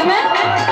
Amen.